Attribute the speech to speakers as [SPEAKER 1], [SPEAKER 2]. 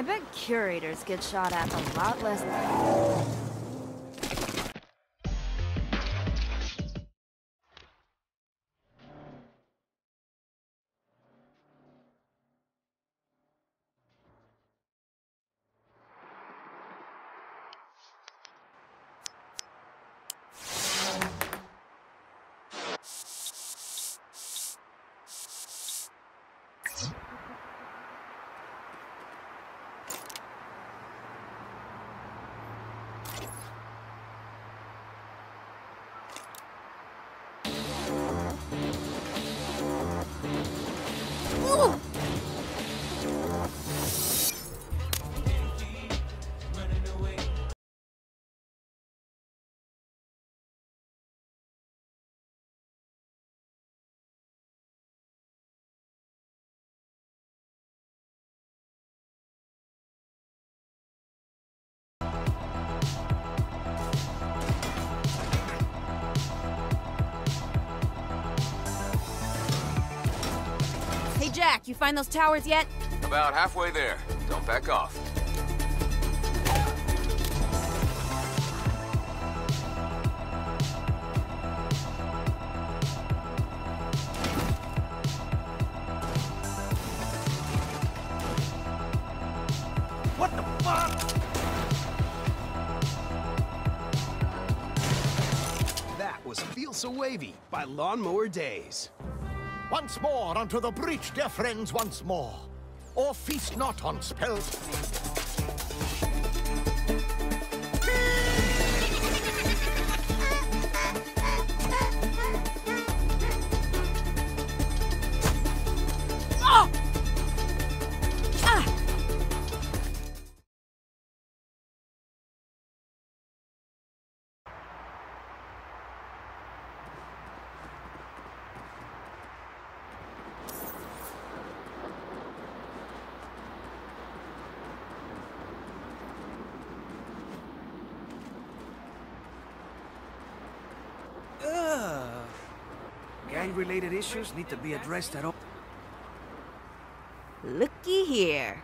[SPEAKER 1] I bet curators get shot at a lot less. Jack, you find those towers yet?
[SPEAKER 2] About halfway there. Don't back off.
[SPEAKER 3] What the fuck?
[SPEAKER 4] That was Feel So Wavy by Lawnmower Days.
[SPEAKER 3] Once more unto the breach, dear friends, once more. Or feast not on spelt.
[SPEAKER 5] Gang-related issues need to be addressed at all.
[SPEAKER 1] Looky here.